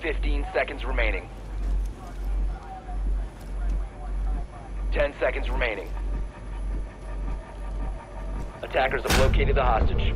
15 seconds remaining. 10 seconds remaining. Attackers have located the hostage.